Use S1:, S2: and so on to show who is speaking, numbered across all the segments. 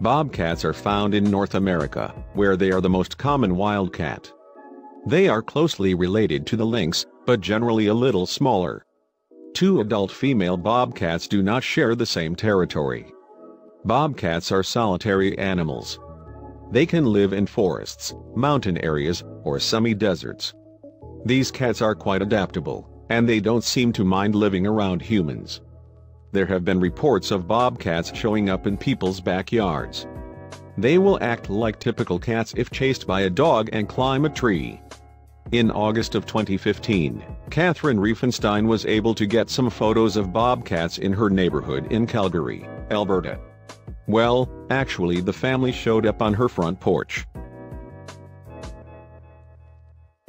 S1: Bobcats are found in North America, where they are the most common wildcat. They are closely related to the lynx, but generally a little smaller. Two adult female bobcats do not share the same territory. Bobcats are solitary animals. They can live in forests, mountain areas, or semi-deserts. These cats are quite adaptable, and they don't seem to mind living around humans. There have been reports of bobcats showing up in people's backyards. They will act like typical cats if chased by a dog and climb a tree. In August of 2015, Catherine Riefenstein was able to get some photos of bobcats in her neighborhood in Calgary, Alberta. Well, actually the family showed up on her front porch.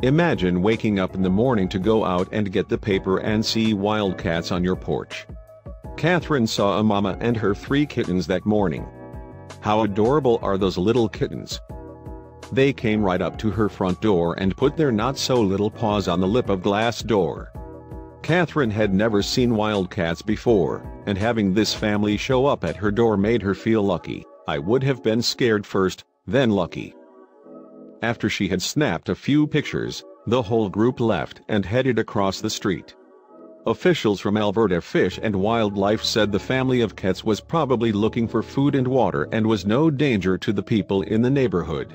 S1: Imagine waking up in the morning to go out and get the paper and see wildcats on your porch. Catherine saw a mama and her three kittens that morning. How adorable are those little kittens. They came right up to her front door and put their not-so-little paws on the lip of glass door. Catherine had never seen wildcats before, and having this family show up at her door made her feel lucky. I would have been scared first, then lucky. After she had snapped a few pictures, the whole group left and headed across the street. Officials from Alberta Fish and Wildlife said the family of cats was probably looking for food and water and was no danger to the people in the neighborhood.